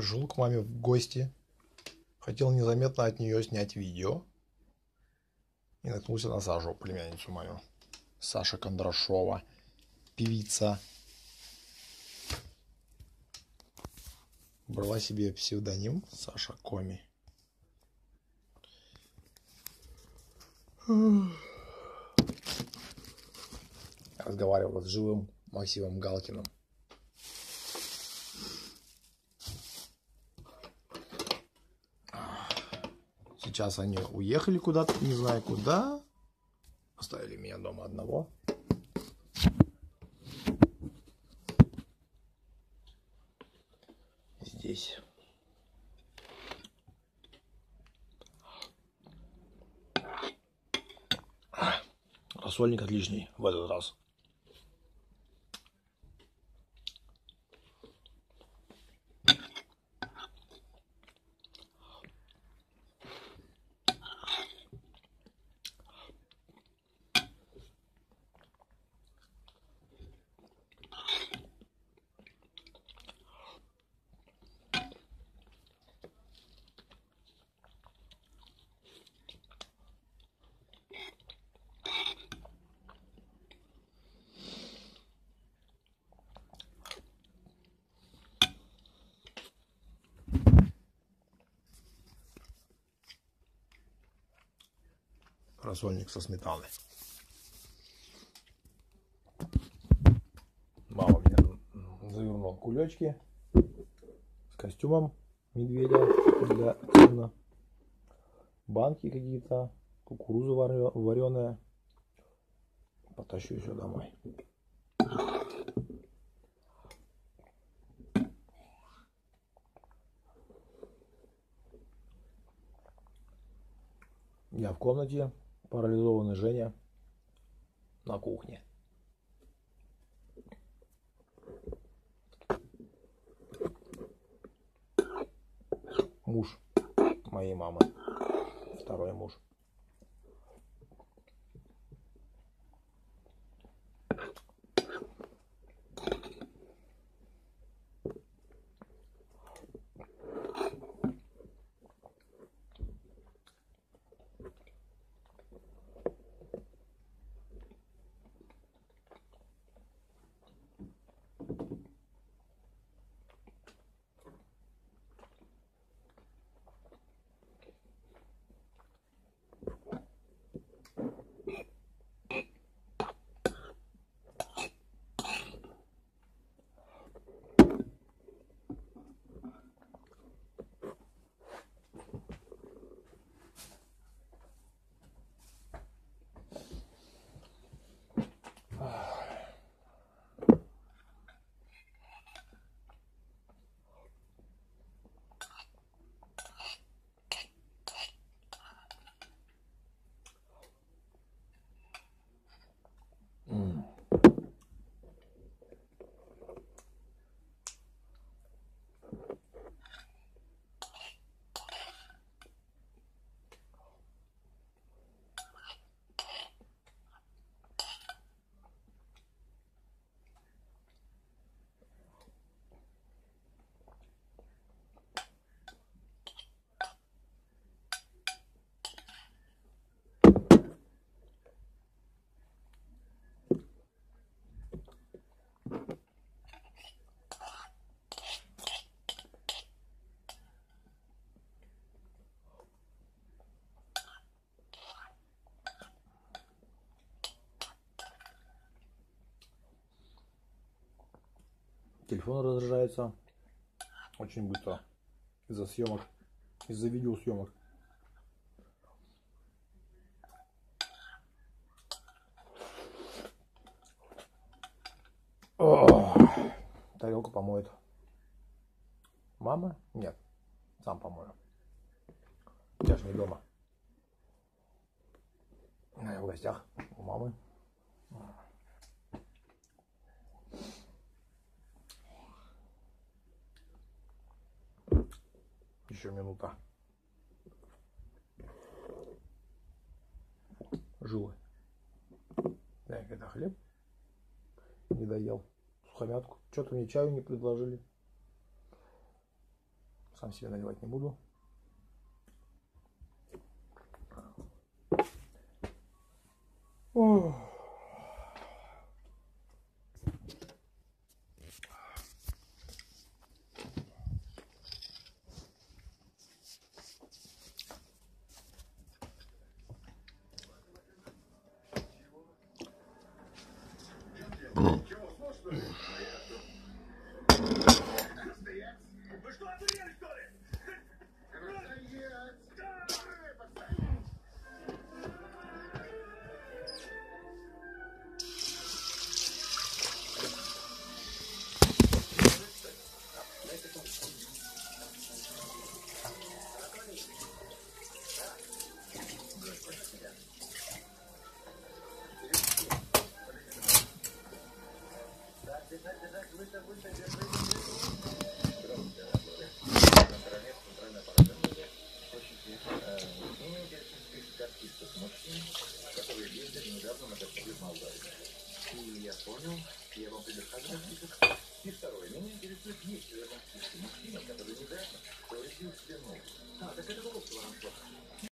Пришел к маме в гости. Хотел незаметно от нее снять видео. И наткнулся на Сашу, племянницу мою. Саша Кондрашова, певица. Брала себе псевдоним Саша Коми. Разговаривала с живым Максимом Галкиным. Сейчас они уехали куда-то, не знаю куда. Оставили меня дома одного. Здесь. Рассольник отличный в этот раз. Рассольник со сметаной. Мама мне завернула кулечки с костюмом медведя для сына. Банки какие-то, кукуруза вареная. Потащу еще домой. Я в комнате парализованный Женя на кухне. Муж моей мамы, второй муж. Телефон разряжается очень быстро из-за съемок, из-за видеосъемок. О, тарелку помоет. Мама? Нет, сам помою. Я же не дома. Я в гостях у мамы. Еще минута. Жилы. Так, это хлеб. Не доел. Сухомятку. Что-то мне чаю не предложили. Сам себе наливать не буду. Ох. Вы что, охуели, что ли? Я понял, я вам предоставлю список. И второе, меня интересует, есть ли в этом списке мужчина, который недавно повредил себе ногу. А, так это было